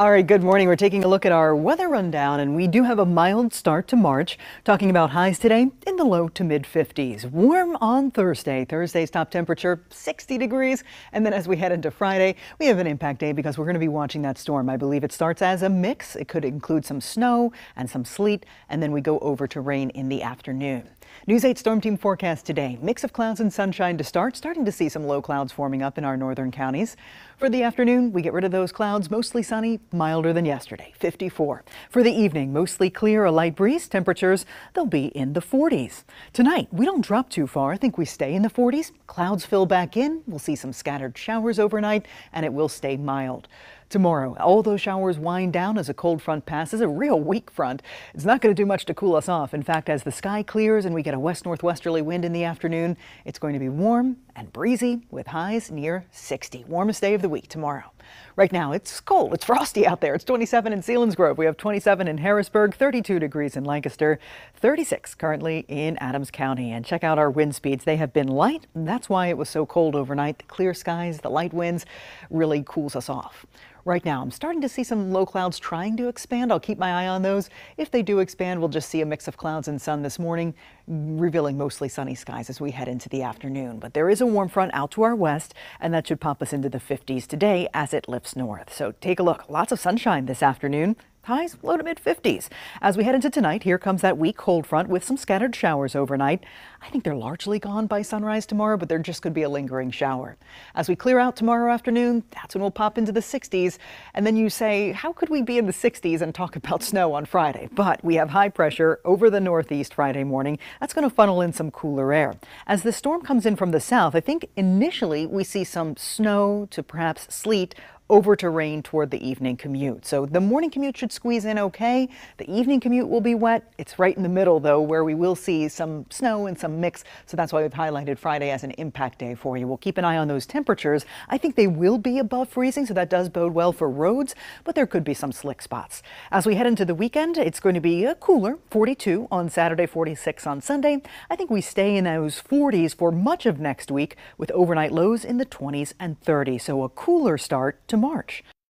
All right, good morning. We're taking a look at our weather rundown, and we do have a mild start to March. Talking about highs today in the low to mid 50s. Warm on Thursday. Thursday's top temperature 60 degrees. And then as we head into Friday, we have an impact day because we're going to be watching that storm. I believe it starts as a mix. It could include some snow and some sleet, and then we go over to rain in the afternoon. News 8 Storm Team forecast today. Mix of clouds and sunshine to start. Starting to see some low clouds forming up in our northern counties. For the afternoon, we get rid of those clouds. Mostly sunny, milder than yesterday, 54. For the evening, mostly clear, a light breeze. Temperatures, they'll be in the 40s. Tonight, we don't drop too far. I think we stay in the 40s. Clouds fill back in. We'll see some scattered showers overnight, and it will stay mild. Tomorrow, all those showers wind down as a cold front passes, a real weak front. It's not going to do much to cool us off. In fact, as the sky clears and we get a west northwesterly wind in the afternoon, it's going to be warm and breezy with highs near 60. Warmest day of the week tomorrow. Right now, it's cold. It's frosty out there. It's 27 in Selinsgrove. We have 27 in Harrisburg, 32 degrees in Lancaster, 36 currently in Adams County. And check out our wind speeds. They have been light. That's why it was so cold overnight. The clear skies, the light winds really cools us off. Right now, I'm starting to see some low clouds trying to expand. I'll keep my eye on those. If they do expand, we'll just see a mix of clouds and sun this morning, revealing mostly sunny skies as we head into the afternoon. But there is a warm front out to our west, and that should pop us into the 50s today as it lifts north. So take a look. Lots of sunshine this afternoon. Highs low to mid 50s. As we head into tonight, here comes that weak cold front with some scattered showers overnight. I think they're largely gone by sunrise tomorrow, but there just could be a lingering shower. As we clear out tomorrow afternoon, that's when we'll pop into the 60s. And then you say, how could we be in the 60s and talk about snow on Friday? But we have high pressure over the northeast Friday morning. That's going to funnel in some cooler air. As the storm comes in from the south, I think initially we see some snow to perhaps sleet over to rain toward the evening commute. So the morning commute should squeeze in okay. The evening commute will be wet. It's right in the middle, though, where we will see some snow and some mix. So that's why we've highlighted Friday as an impact day for you. We'll keep an eye on those temperatures. I think they will be above freezing, so that does bode well for roads, but there could be some slick spots. As we head into the weekend, it's going to be a cooler 42 on Saturday, 46 on Sunday. I think we stay in those 40s for much of next week with overnight lows in the 20s and 30s. So a cooler start to March.